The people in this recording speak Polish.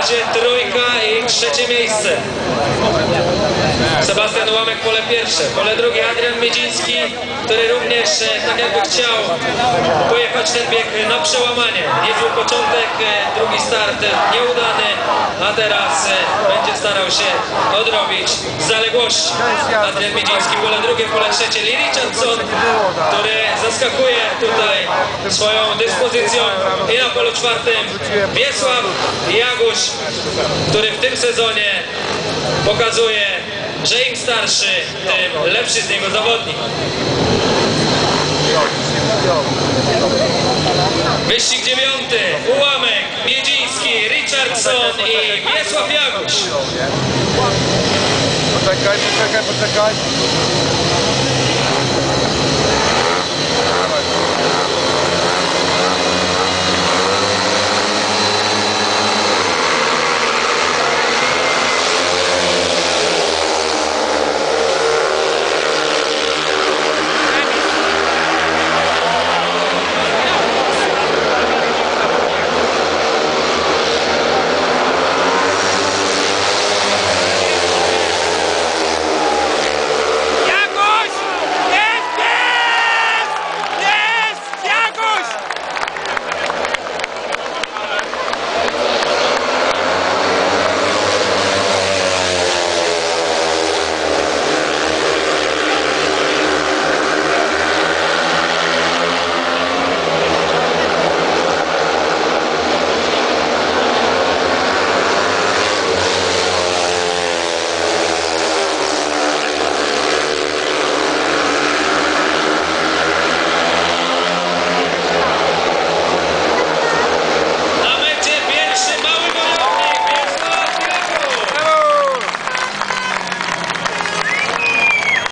razie trójka i trzecie miejsce. Sebastian Ułamek pole pierwsze, pole drugie Adrian Miedziński, który również e, tak jakby chciał pojechać ten bieg na przełamanie. Niezły początek, e, drugi start e, nieudany, a teraz starał się odrobić zaległości. Adrian Miedziński pole drugie, pole trzecie Lee Richardson, który zaskakuje tutaj swoją dyspozycją. i na polu czwartym Wiesław Jaguś, który w tym sezonie pokazuje, że im starszy, tym lepszy z niego zawodnik. Wyścig dziewiąty, Ułamek, Miedziński, Richardson i Wiesław Jaguś. Poczekaj, poczekaj, poczekaj.